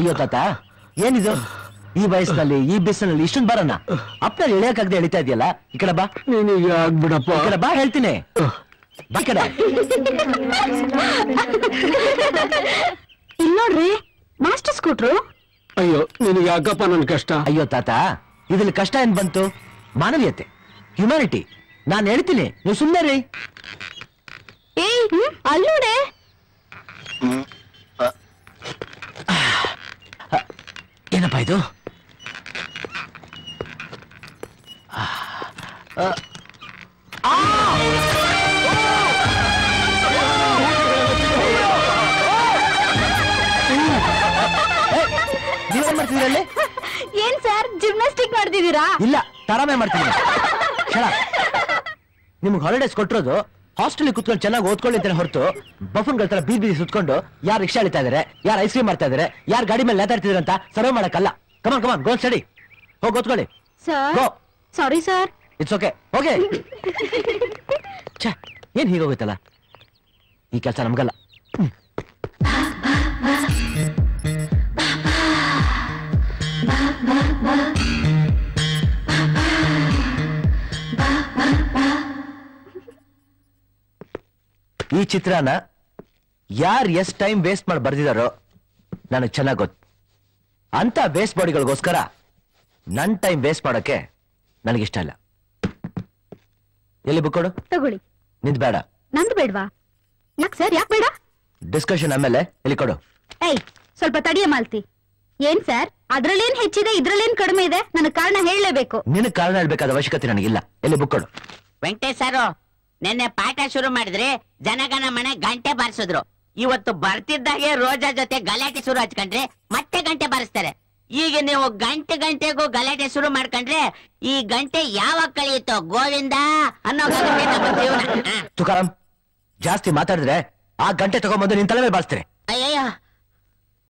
ಅಯ್ಯೋ ತಾತ ಏನಿದು? ಈ ವಯಸ್ಸಿನಲ್ಲಿ ಈ ಬಿಸಿಲಿನಲ್ಲಿ ಇಷ್ಟೊಂದು ಬರೋಣ. ಅಪ್ಪನ ಇಳಿಯಕ್ಕಾಗದೆ ಎಳಿತಾ ಇದೆಯಲ್ಲ ಈ ಕಡೆ ಬಾ. ನೀನಿಗೆ ಆಗ್ಬಿಡಪ್ಪ. ಈ ಕಡೆ ಬಾ ಹೇಳ್ತೀನಿ. ಬಾ ಕಡೆ. ಇಲ್ ನೋಡ್ರಿ ಮಾಸ್ಟರ್ ಸ್ಕೂಟ್ರು. ಅಯ್ಯೋ ನಿನಗೆ ಯಾಕಪ್ಪ ನನ್ ಕಷ್ಟ? ಅಯ್ಯೋ ತಾತ ಇದ್ರಲ್ಲಿ ಕಷ್ಟ ಏನ್ ಬಂತು? ಮಾನವೀಯತೆ ಹ್ಯುಮ್ಯಾನಿಟಿ ನಾನು ಹೇಳ್ತೀನಿ ನೀವು ಸುಮ್ಮನೆ ರೀ ಏಯ್ ಅಲ್ಲೋಡೆ ಏನಪ್ಪ ಇದು ಅಲ್ಲಿ? ಏನ್ ಸರ್ ಜಿಮ್ನಾಸ್ಟಿಕ್ ಮಾಡ್ತಿದ್ದೀರಾ? ಇಲ್ಲ ತರಾಮೆ ಮಾಡ್ತಿದ್ದೀನಿ. ನಿಮ್ಗೆ ಹಾಲಿಡೇಸ್ ಕೊಟ್ಟಿರೋದು ಹಾಸ್ಟೆಲ್ ಕುತ್ಕೊಂಡು ಚೆನ್ನಾಗಿ ಓದ್ಕೊಳ್ಳಿ ಅಂತಾನೆ ಹೊರತು ಬಫನ್ಗಳ ತರ ಬೀದಿ ಬೀದಿ ಸುತ್ಕೊಂಡು ಯಾರು ರಿಕ್ಷಾ ಅಳಿತಾ ಇದಾರೆ ಯಾರು ಐಸ್ ಕ್ರೀಮ್ ಮಾಡ್ತಾ ಇದಾರೆ ಯಾರು ಗಾಡಿ ಮೇಲೆ ನೇತಾಡ್ತಿದಾರೆ ಅಂತ ಸರ್ವ್ ಮಾಡಕ್ಕಲ್ಲ. ಕಮಾನ್ ಕಮಾನ್ ಗೋ ಸ್ಟಡಿ ಹೋಗಿ ಓದ್ಕೊಳ್ಳಿ. Sir sorry sir it's okay okay ಛ ಏನ್ ಹೀಗೋಗುತ್ತಲ್ಲ ಈ ಕೆಲಸ ನಮ್ಗಲ್ಲ. ಈ ಚಿತ್ರನ ಯಾರು ಎಷ್ಟ್ ಟೈಮ್ ವೇಸ್ಟ್ ಮಾಡಿ ಬರ್ದಿದಾರೋ ನನಗೆ ಚೆನ್ನಾಗ್ ಗೊತ್ತು. ಅಂತ ವೇಸ್ಟ್ ಬಾಡಿಗಳಿಗೋಸ್ಕರ ನನ್ನ ಟೈಮ್ ವೇಸ್ಟ್ ಮಾಡೋಕೆ ನನಗಿಷ್ಟ ಇಲ್ಲ. ಎಲ್ಲಿ ಬುಕ್ ಕೊಡು? ತಗೊಳ್ಳಿ. ನಿಂದ್ ಬೇಡ. ನಂದು ಬೇಡವಾ? ಯಾಕೆ ಸರ್ ಯಾಕ್ ಬೇಡ? ಡಿಸ್ಕಷನ್ ಆಮೇಲೆ ಎಲ್ಲಿ ಕೊಡು? ಏಯ್ ಸ್ವಲ್ಪ ತಡಿಯ ಮಾಲ್ತಿ. ಏನ್ ಸರ್ ಅದ್ರಲ್ಲೇನ್ ಹೆಚ್ಚಿದೆ ಇದ್ರಲ್ಲೇನ್ ಕಡಿಮೆ ಇದೆ? ನನ್ನ ಕಾರಣ ಹೇಳಲೇಬೇಕು. ನಿನ್ನ ಕಾರಣ ಹೇಳ್ಬೇಕಾದ ಅವಶ್ಯಕತೆ ನನಗಿಲ್ಲ. ಎಲ್ಲಿ ಬುಕ್ ಕೊಡು? ವೆಂಕಟೇಶ್ ಸಾರು ನಿನ್ನೆ ಪಾಠ ಶುರು ಮಾಡಿದ್ರೆ ಜನಗಣ ಮನೆ ಗಂಟೆ ಬಾರಿಸಿದ್ರು. ಇವತ್ತು ಬರ್ತಿದ್ದಾಗೆ ರೋಜಾ ಜೊತೆ ಗಲಾಟೆ ಶುರು ಹಚ್ಕೊಂಡ್ರೆ ಮತ್ತೆ ಗಂಟೆ ಬಾರಿಸ್ತಾರೆ. ಈಗ ನೀವು ಗಂಟೆ ಗಂಟೆಗೂ ಗಲಾಟೆ ಶುರು ಮಾಡ್ಕೊಂಡ್ರೆ ಈ ಗಂಟೆ ಯಾವಾಗ ಕಳಿಯುತ್ತೋ ಗೋವಿಂದ ಅನ್ನೋ ತುಕಾರಾಮ್ ಜಾಸ್ತಿ ಮಾತಾಡಿದ್ರೆ ಆ ಗಂಟೆ ತಗೊಂಬಂದು ನಿನ್ ತಲೆ ಮೇಲೆ ಅಯ್ಯಯ್ಯೋ